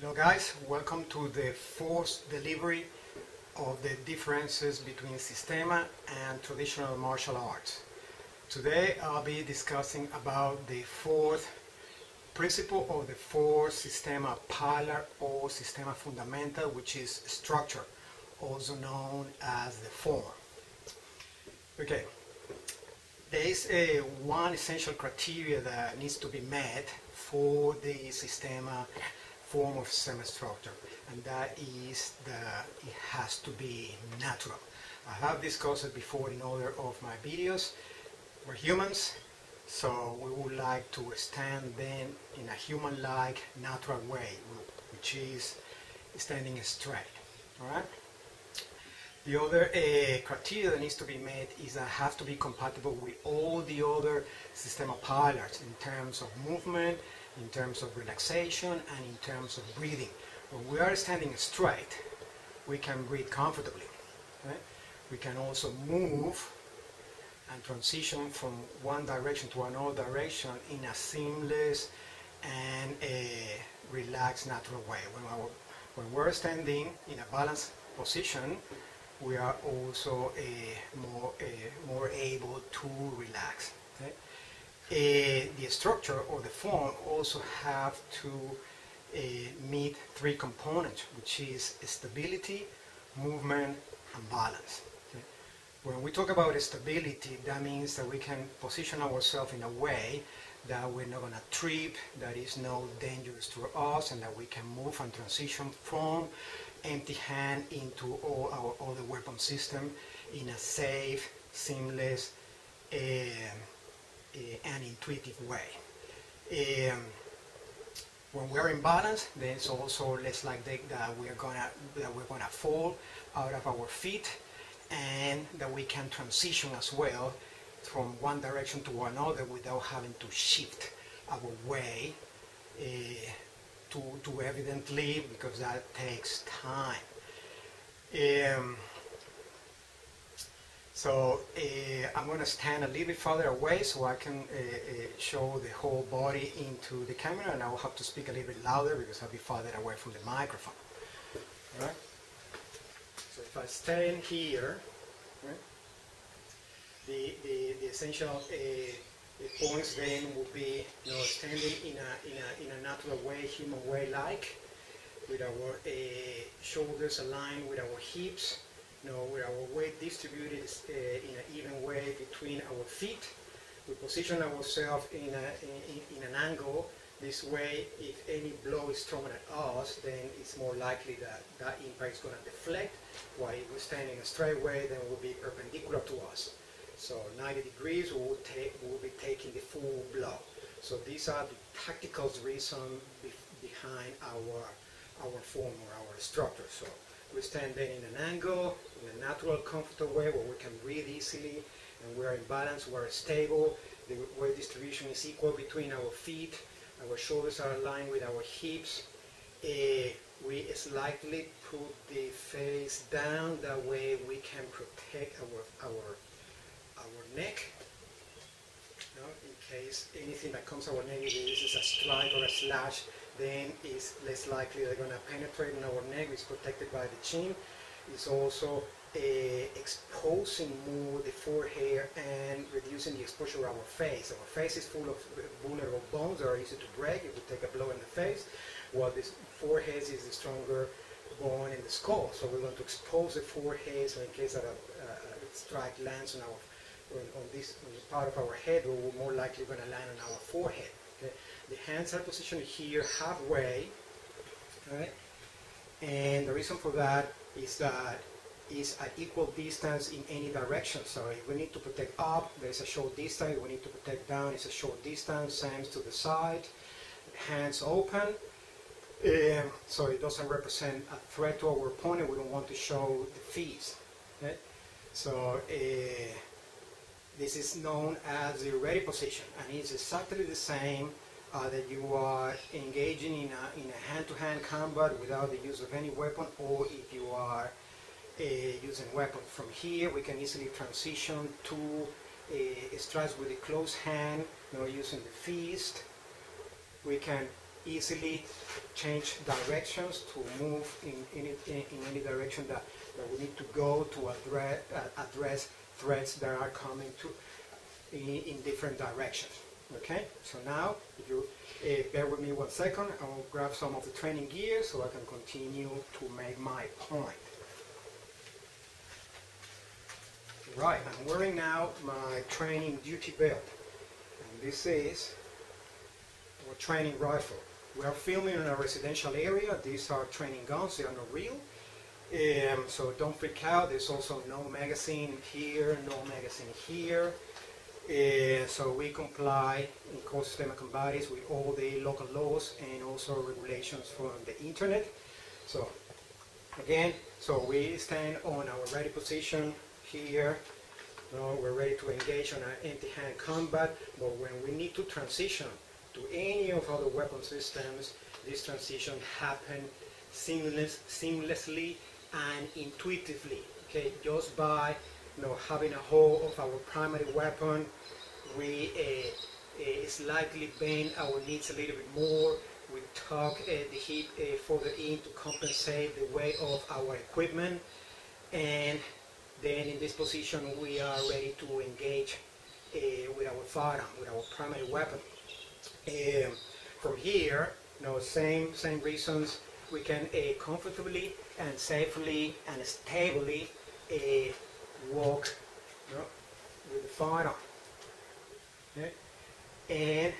Hello guys, welcome to the fourth delivery of the differences between Systema and traditional martial arts. Today I'll be discussing about the fourth principle of the fourth Systema pillar or Systema fundamental which is structure, also known as the form. Okay, there is a one essential criteria that needs to be met for the Systema form of semi-structure and that is that it has to be natural. I have discussed it before in other of my videos. We're humans, so we would like to stand then in a human-like natural way, which is standing straight. All right. The other uh, criteria that needs to be met is that have to be compatible with all the other Systema pillars in terms of movement, in terms of relaxation, and in terms of breathing. When we are standing straight, we can breathe comfortably. Right? We can also move and transition from one direction to another direction in a seamless and a relaxed, natural way. When, our, when we're standing in a balanced position, we are also uh, more, uh, more able to relax. Okay? Uh, the structure or the form also have to meet three components, which is stability, movement, and balance. Okay? When we talk about stability, that means that we can position ourselves in a way that we're not going to trip, that is no dangerous to us, and that we can move and transition from empty hand into all our other weapon system in a safe, seamless, uh, and intuitive way. Um, when we're in balance, then it's also less likely that we're gonna that we're gonna fall out of our feet, and that we can transition as well from one direction to another without having to shift our way uh, to, to evidently because that takes time. Um, so uh, I'm going to stand a little bit further away so I can uh, uh, show the whole body into the camera and I will have to speak a little bit louder because I'll be farther away from the microphone. All right? So if I stand here, right, the, the, the essential the points then will be you know, standing in a, in a, in a natural way, human way like, with our uh, shoulders aligned with our hips, you know, with our weight distributed uh, in an even way between our feet. We position ourselves in, a, in, in an angle. This way, if any blow is thrown at us, then it's more likely that that impact is going to deflect, while if we're standing a straight way, then it will be perpendicular to us. So 90 degrees, will, take, will be taking the full blow. So these are the tactical reasons be behind our, our form or our structure. So we stand then in an angle, in a natural, comfortable way where we can breathe easily and we're in balance, we're stable, the weight distribution is equal between our feet, our shoulders are aligned with our hips. Uh, we slightly put the face down, that way we can protect our, our, our neck. Know, in case anything that comes our neck, if this is a strike or a slash, then it's less likely they're going to penetrate in our neck. It's protected by the chin. It's also uh, exposing more the forehead and reducing the exposure of our face. Our face is full of vulnerable bones that are easy to break if we take a blow in the face, while this forehead is the stronger bone in the skull. So we're going to expose the forehead so in case that a, a strike lands on our on, this part of our head, we're more likely going to land on our forehead. Okay? The hands are positioned here halfway, right? And the reason for that is that is at equal distance in any direction. So if we need to protect up, there's a short distance. If we need to protect down, it's a short distance. Same to the side. Hands open. Um, so it doesn't represent a threat to our opponent. We don't want to show the feet. Okay? So uh, this is known as the ready position, and it's exactly the same uh, that you are engaging in a, in a hand-to-hand combat without the use of any weapon, or if you are uh, using weapon. From here, we can easily transition to uh, strikes with a closed hand, you using the fist. We can easily change directions to move in any, in, in any direction that, that we need to go to address, uh, address threats that are coming to in, in different directions. Okay, so now if you uh, bear with me one second, I will grab some of the training gear so I can continue to make my point. Right, I'm wearing now my training duty belt. And this is our training rifle. We are filming in a residential area. These are training guns, they are not real. Um, so don't freak out. There's also no magazine here, no magazine here. Uh, so we comply in core system combatives with all the local laws and also regulations from the internet. So again, so we stand on our ready position here. No, we're ready to engage on an empty-hand combat, but when we need to transition to any of other weapon systems, this transition happens seamless, seamlessly and intuitively. Okay, just by you know, having a hold of our primary weapon, we uh, uh, slightly bend our knees a little bit more. We tuck uh, the hip uh, further in to compensate the weight of our equipment, and then in this position we are ready to engage uh, with our firearm, with our primary weapon. Um, from here, you know, same same reasons, we can uh, comfortably and safely and stably uh, walk you know, with the firearm. Okay? And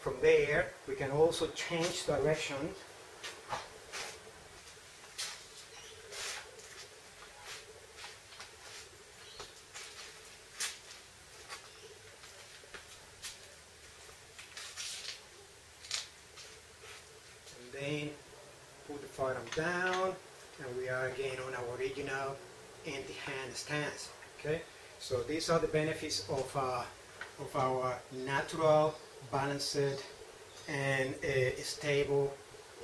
from there, we can also change direction and then firearm down and we are again on our original empty hand stance okay? So these are the benefits of, uh, of our natural balanced and uh, stable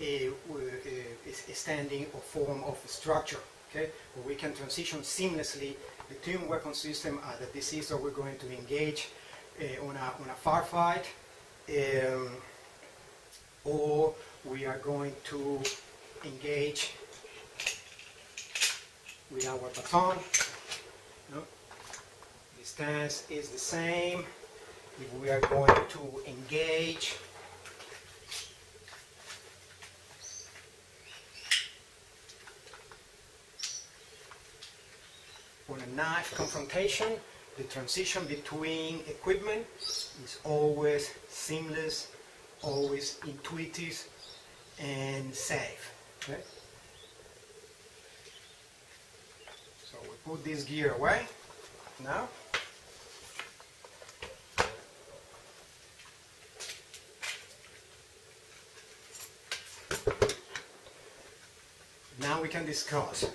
uh, uh, standing or form of structure okay? Where we can transition seamlessly between weapon system uh, that this is that we're going to engage uh, on, a, on a firefight um, or we are going to engage with our baton. No? The stance is the same. If we are going to engage on a knife confrontation, the transition between equipment is always seamless, always intuitive, and safe. Okay? So we put this gear away now. Now we can discuss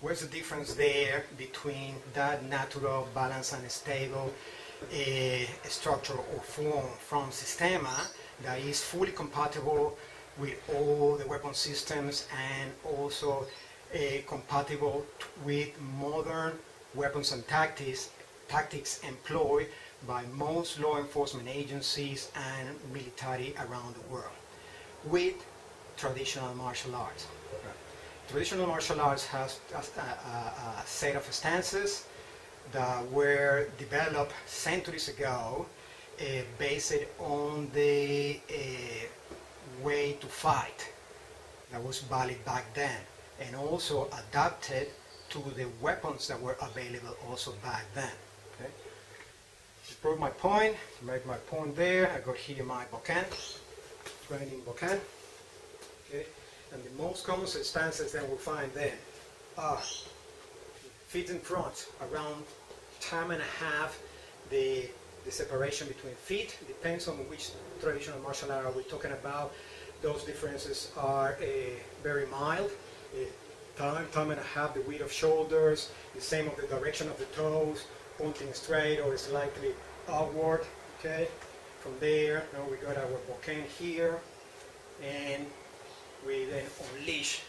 what's the difference there between that natural, balanced, and stable uh, structure or form from Systema that is fully compatible with all the weapon systems and also uh, compatible with modern weapons and tactics, tactics employed by most law enforcement agencies and military around the world with traditional martial arts. Traditional martial arts has a, a- a set of stances that were developed centuries ago uh, based on the uh, way to fight that was valid back then and also adapted to the weapons that were available also back then. Okay? To prove my point, make my point there, I got here my bokken, training bokken. Okay? And the most common stances that we'll find there are feet in front, around time and a half the, the separation between feet. Depends on which traditional martial art are we talking about. Those differences are uh, very mild. Uh, time, time and a half the width of shoulders, the same of the direction of the toes, pointing straight or slightly outward. Okay. From there, now we got our bokken here, and we then unleash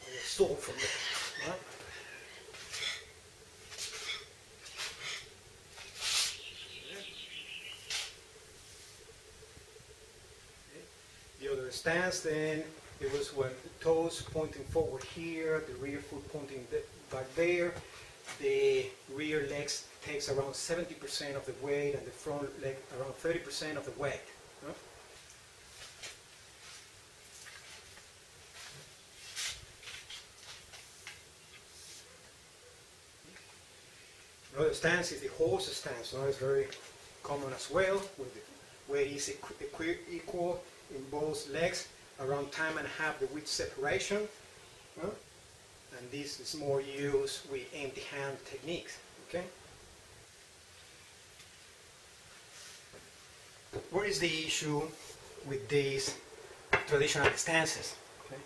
the sword from there. Right? the stance then, it was when the toes pointing forward here, the rear foot pointing back there. The rear legs takes around 70% of the weight and the front leg around 30% of the weight. Another stance is the horse stance. Now it's very common as well, with the weight is equal in both legs, around time and a half the width separation. huh? And this is more used with empty hand techniques. Okay. What is the issue with these traditional stances? Okay?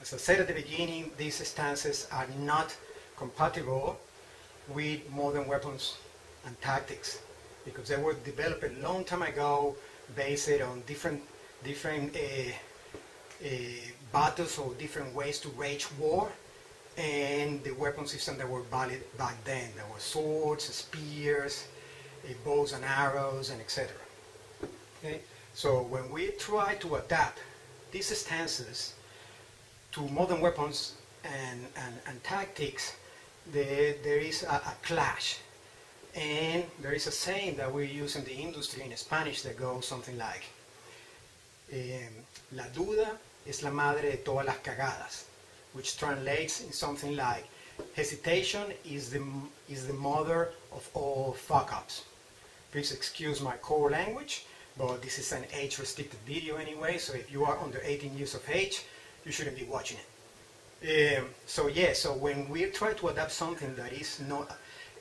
As I said at the beginning, these stances are not compatible with modern weapons and tactics because they were developed a long time ago based on different different uh, uh, battles or different ways to wage war and the weapon system that were valid back then. There were swords, spears, uh, bows and arrows, and etc. Okay? So when we try to adapt these stances to modern weapons and, and, and tactics, there, there is a, a clash. And there is a saying that we use in the industry in Spanish that goes something like, eh, la duda es la madre de todas las cagadas, which translates in something like, hesitation is the, is the mother of all fuck-ups. Please excuse my core language, but this is an age-restricted video anyway, so if you are under 18 years of age, you shouldn't be watching it. Um, so yeah, so when we try to adapt something that is not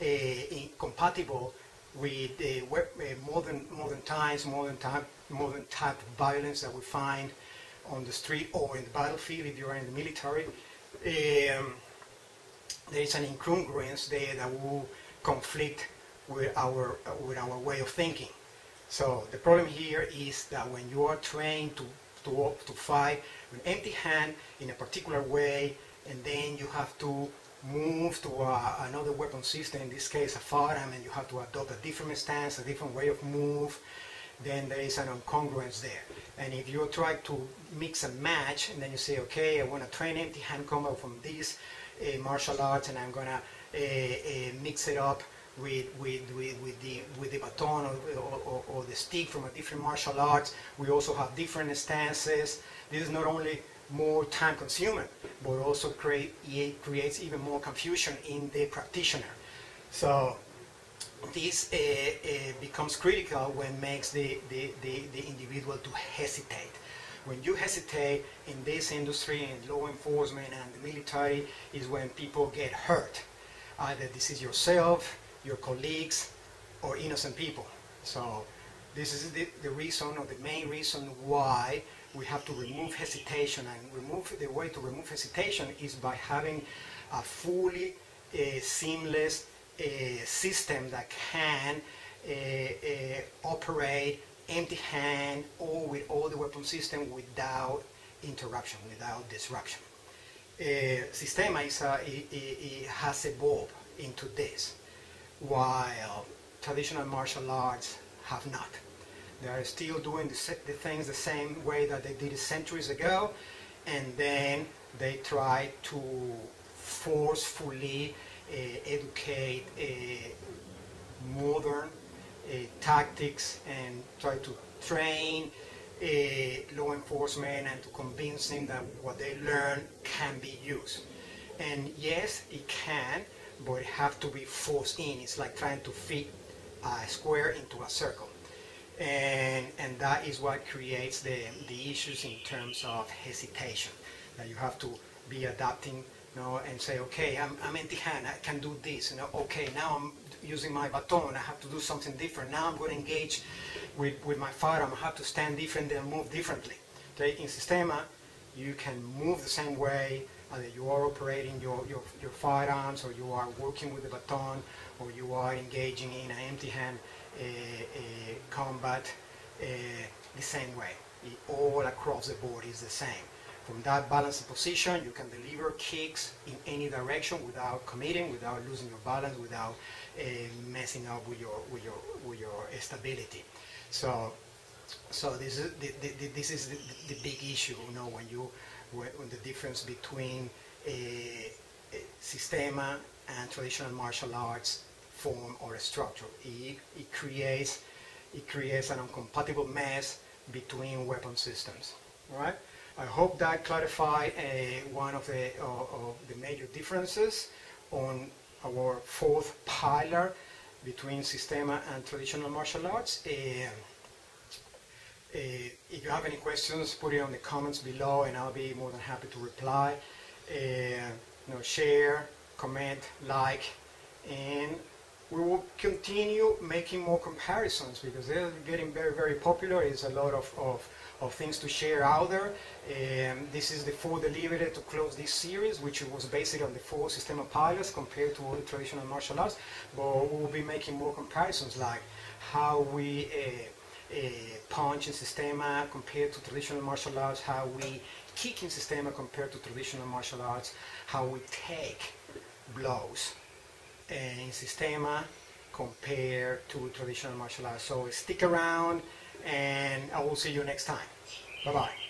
uh, incompatible with web, uh, modern modern times, modern type, modern type of violence that we find on the street or in the battlefield if you are in the military, um, there is an incongruence there that will conflict with our with our way of thinking. So the problem here is that when you are trained to to, to fight with empty hand in a particular way, and then you have to move to a, another weapon system, in this case a firearm, and you have to adopt a different stance, a different way of move, then there is an incongruence there. And if you try to mix and match, and then you say, okay, I want to train empty hand combat from this uh, martial arts, and I'm gonna uh, uh, mix it up with, with, with, with, the, with the baton or, or, or the stick from a different martial arts. We also have different stances. This is not only more time consuming, but also create, it creates even more confusion in the practitioner. So this uh, uh, becomes critical when makes the, the, the, the individual to hesitate. When you hesitate in this industry, in law enforcement and the military, is when people get hurt. Either this is yourself, your colleagues, or innocent people. So this is the, the reason or the main reason why we have to remove hesitation and remove the way to remove hesitation is by having a fully uh, seamless uh, system that can uh, operate empty hand or with all the weapon system without interruption, without disruption. Systema is a, it, it has evolved into this, while traditional martial arts have not. They are still doing the, the things the same way that they did centuries ago, and then they try to forcefully uh, educate uh, modern uh, tactics and try to train law enforcement and to convince them that what they learn can be used. And yes, it can, but it have to be forced in. It's like trying to fit a square into a circle. And and that is what creates the the issues in terms of hesitation that you have to be adapting you know and say okay i'm, I'm empty hand i can do this you know okay now i'm using my baton i have to do something different now i'm going to engage with with my firearm i have to stand different and move differently. Okay in Systema you can move the same way either you are operating your, your, your firearms or you are working with the baton or you are engaging in an empty hand uh, uh, combat uh, the same way. It, all across the board is the same. From that balanced position, you can deliver kicks in any direction without committing, without losing your balance, without messing up with your, with your, with your stability. So so this is the, the, the, this is the, the big issue, you know, when you when the difference between a, Systema and traditional martial arts form or structure. It, it creates it creates an incompatible mess between weapon systems. Right. I hope that clarified uh, one of the uh, of the major differences on our fourth pillar between Systema and traditional martial arts. Uh, if you have any questions, put it on the comments below and I'll be more than happy to reply. Uh, you know, share, comment, like, and we will continue making more comparisons because they're getting very, very popular. There's a lot of, of, of things to share out there. And this is the fourth delivery to close this series, which was based on the four system of pilots compared to all the traditional martial arts. But we'll be making more comparisons like how we uh, uh, Eh, punch in Systema compared to traditional martial arts, how we kick in Systema compared to traditional martial arts, how we take blows eh, in Systema compared to traditional martial arts. So stick around and I will see you next time. Bye-bye.